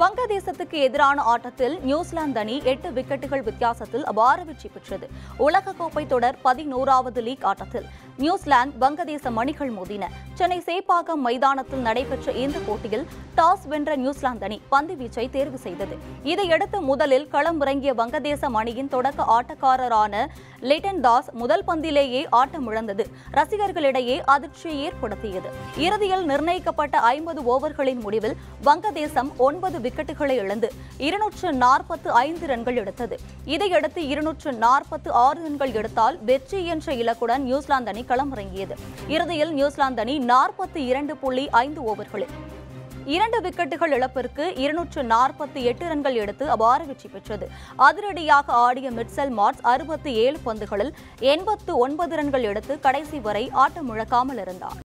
வங்கதேசத்துக்கு எதிரான ஆட்டத்தில் நியூசிலாந்து அணி எட்டு விக்கெட்டுகள் வித்தியாசத்தில் அபார வெற்றி பெற்றது. உலகக்கோப்பை தொடர் பதினோராவது லீக் ஆட்டத்தில் நியூசிலாந்து வங்கதேச அணிகள் மோதின. சென்னை சேப்பாக்கம் மைதானத்தில் நடைபெற்ற இந்த போட்டியில் டாஸ் வென்ற நியூசிலாந்து அணி பந்து வீச்சை தேர்வு செய்தது. இதையடுத்து முதலில் களமிறங்கிய வங்கதேசம் அணியின் தொடக்க ஆட்டக்காரரான லிட்டன் தாஸ் முதல் பந்திலேயே ஆட்டமிழந்தது ரசிகர்களிடையே அதிர்ச்சியை ஏற்படுத்தியது. இறுதியில் நிர்ணயிக்கப்பட்ட ஐம்பது ஓவர்களின் முடிவில் வங்கதேசம் ஒன்பது விக்கெட்டுகளை இழந்து இருநூற்று நாற்பத்து ஐந்து ரன்கள் எடுத்தது. இதையடுத்து இருநூற்று நாற்பத்து ஆறு ரன்கள் எடுத்தால் வெற்றி என்ற இலக்குடன் நியூசிலாந்து அணி களமிறங்கியது இறுதியில் நியூசிலாந்து அணி நாற்பத்தி இரண்டு புள்ளி ஐந்து ஓவர்களில் இரண்டு விக்கெட்டுகள் இழப்பிற்கு இருநூற்று நாற்பத்தி எட்டு ரன்கள் எடுத்து அபார வெற்றி பெற்றது. அதிரடியாக ஆடிய மிட்செல் மார்ட்ஸ் அறுபத்தி ஏழு பந்துகளில் எண்பத்து ஒன்பது ரன்கள் எடுத்து கடைசி வரை ஆட்டமிழக்காமல் இருந்தார்.